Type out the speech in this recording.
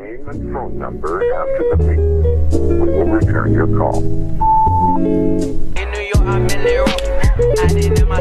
name and phone number after the beep. We will return your call. In New York, I'm in I didn't my